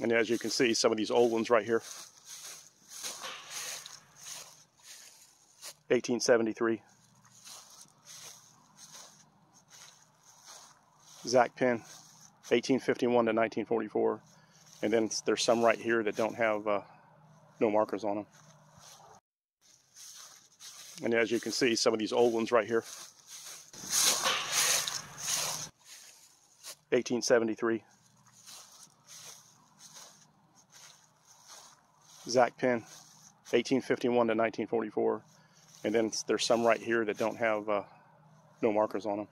And as you can see, some of these old ones right here. 1873. Zach Penn, 1851 to 1944. And then there's some right here that don't have uh, no markers on them. And as you can see, some of these old ones right here. 1873. Zach Penn, 1851 to 1944. And then there's some right here that don't have uh, no markers on them.